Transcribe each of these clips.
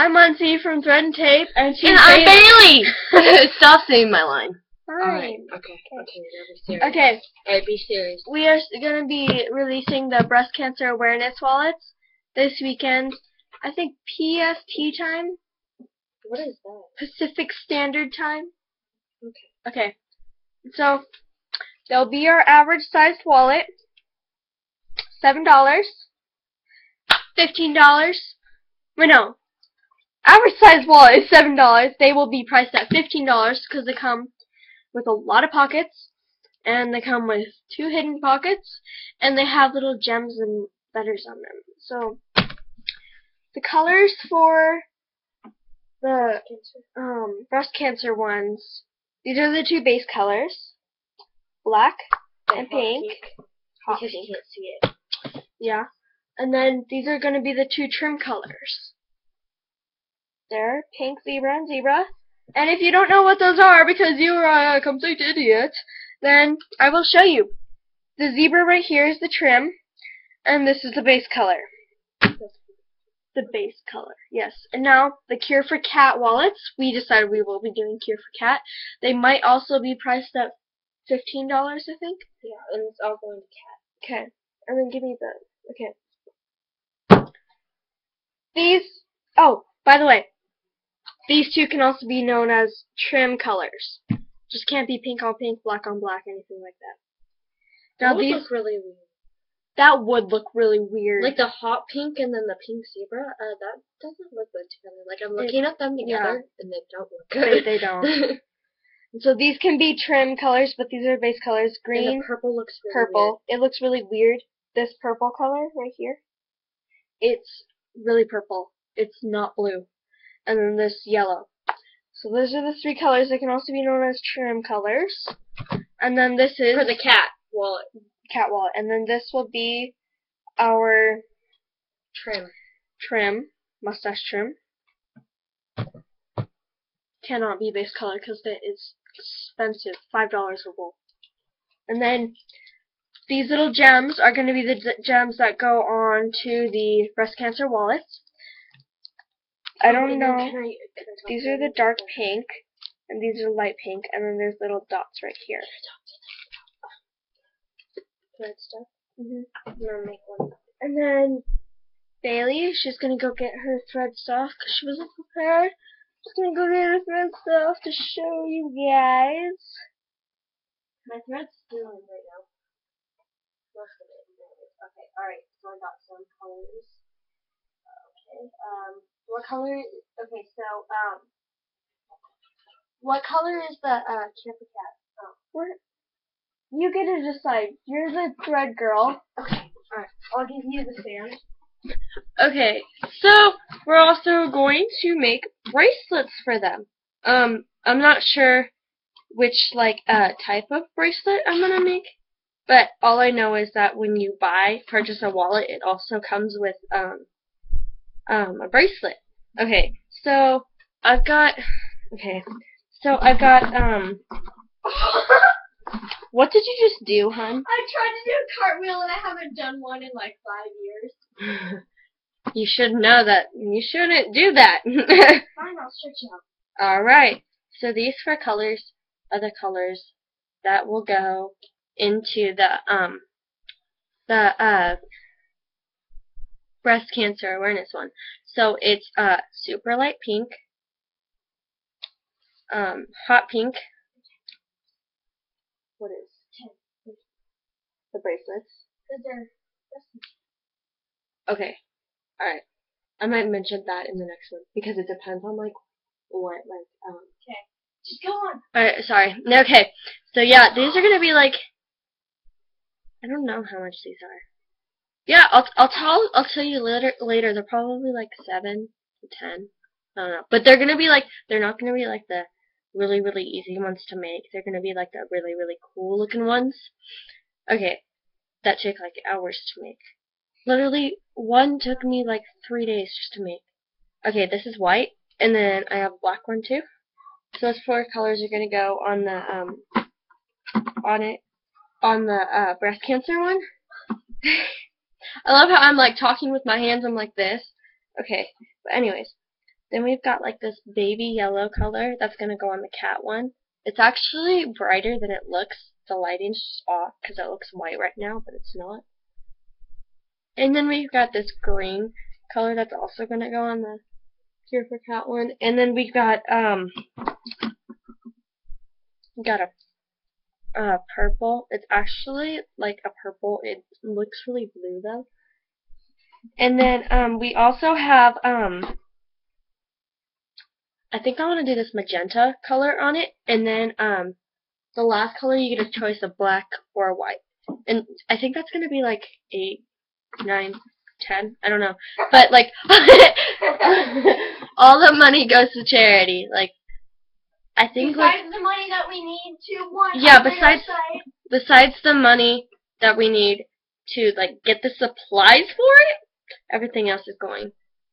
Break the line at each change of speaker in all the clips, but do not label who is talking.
I'm Muntzie from Thread and Tape, and she's
And I'm
Bailey.
Stop saying my line.
Fine.
Okay. Okay. Now be serious.
Okay,
Alright, be serious.
we are going to be releasing the breast cancer awareness wallets this weekend. I think PST time,
What is that?
Pacific Standard Time.
Okay.
Okay. So they'll be our average sized wallet. Seven dollars. Fifteen dollars. Well, no. Average size wallet is seven dollars. They will be priced at fifteen dollars because they come with a lot of pockets, and they come with two hidden pockets, and they have little gems and letters on them. So the colors for the um, breast cancer ones these are the two base colors. Black and pink. Hot
Because you can't see it.
Yeah. And then these are going to be the two trim colors. There, pink, zebra, and zebra. And if you don't know what those are because you are a complete idiot, then I will show you. The zebra right here is the trim, and this is the base color. The base color, yes. And now, the Kure for Kat wallets. We decided we will be doing Kure for Kat. They might also be priced at $15, I think.
Yeah, and it's all going to cat.
Okay. And then give me the. Okay. These. Oh, by the way, these two can also be known as trim colors. Just can't be pink on pink, black on black, anything like that. Now
That would
these.
look really weird.
That would look really weird.
Like the hot pink and then the pink zebra, uh, that doesn't look good together. Like I'm looking at them
yeah.
together and they don't look good.
they don't. So these can be trim colors, but these are base colors. Green,
purple looks really
purple. It looks really weird. This purple color right here. It's really purple. It's not blue. And then this yellow. So those are the three colors. They can also be known as trim colors. And then this is.
For the cat wallet
cat wallet. And then this will be our
trim.
trim, mustache trim. Cannot be base color because that is expensive. Five dollars a roll. And then these little gems are going to be the d- gems that go on to the breast cancer wallets. I don't
And then
know.
can I- can I
These are the dark pink, and these are light pink, and then there's little dots right here.
Thread stuff.
hmm
I'm gonna make one.
And then Bailey, she's gonna go get her thread stuff because she wasn't prepared. She's gonna go get her thread stuff to show you guys.
My thread's still in right now. Most of it. Okay, alright, so I got some colors. What color, okay, so, um, what color is the, uh, camper cat? Oh,
We're, you get to decide. You're the thread girl.
okay, alright, I'll give you the sand.
Okay, so we're also going to make bracelets for them. Um, I'm not sure which like uh type of bracelet I'm gonna make, but all I know is that when you buy purchase a wallet, it also comes with um um a bracelet. Okay, so I've got okay, so I've got um. What did you just do, hun?
I tried to do a cartwheel and I haven't done one in like five years.
you should know that. You shouldn't do that.
Fine, I'll stretch out.
Alright, so these four colors are the colors that will go into the, um, the, uh, breast cancer awareness one. So it's, uh, super light pink, um, hot pink, what is, the bracelets, Okay. Alright. I might mention that in the next one because it depends on like what like um Okay,
just go on.
Alright, sorry. Okay. So yeah, these are gonna be like I don't know how much these are. Yeah, I'll I'll tell I'll tell you later later. They're probably like seven to ten. I don't know. But they're gonna be like they're not gonna be like the really, really easy ones to make. They're gonna be like the really, really cool looking ones. Okay. That take like hours to make. Literally one took me like three days just to make. Okay, this is white, and then I have a black one too. So those four colors are gonna go on the um on it on the uh breast cancer one. I love how I'm like talking with my hands, I'm like this. Okay. But anyways.
Then we've got like this baby yellow color that's gonna go on the cat one. It's actually brighter than it looks. The lighting's off because it looks white right now, but it's not. And then we've got this green color that's also gonna go on the Kure for Kat one. And then we've got um got a uh purple. It's actually like a purple. It looks really blue though. And then um we also have um I think I want to do this magenta color on it and then um the last color you get a choice of black or white. And I think that's gonna be like eight, nine, ten. I don't know. But like all the money goes to charity. Like I think like
the money that we need to one.
Yeah, besides- besides the money that we need to like get the supplies for it, everything else is going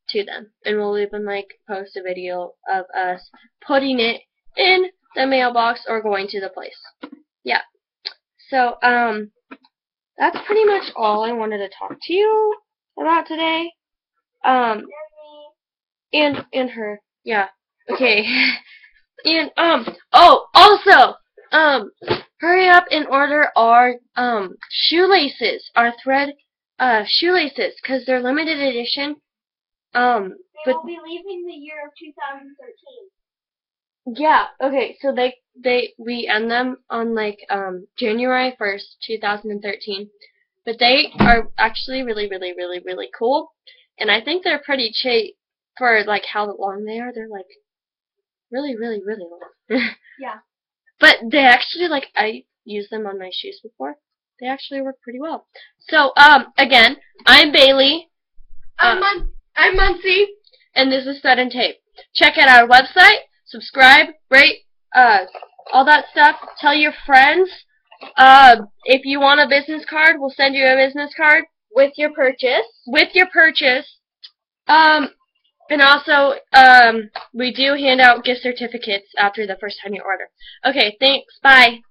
to them. And we'll even like post a video of us putting it in the mailbox or going to the place. Yeah. So, um that's pretty much all I wanted to talk to you about today. Um and and her. Yeah. Okay. and um oh also um hurry up and order our um shoelaces, our thread uh shoelaces cuz they're limited edition. Um
They
but
will be leaving the year of 2013.
yeah, okay. So they they we end them on like um January 1st, 2013. But they are actually really really really really cool and I think they're pretty cheap for like how long they are. They're like really really really long.
Yeah.
But they actually like I used them on my shoes before. They actually work pretty well. So um again, I'm Bailey.
I'm
Uh,
Mun-
I'm Muntzie, and this is and Tape. Check out our website, subscribe, rate, uh, all that stuff. Tell your friends. Uh, if you want a business card, we'll send you a business card
with your purchase.
with your purchase. Um, and also, um, we do hand out gift certificates after the first time you order. Okay, thanks. Bye.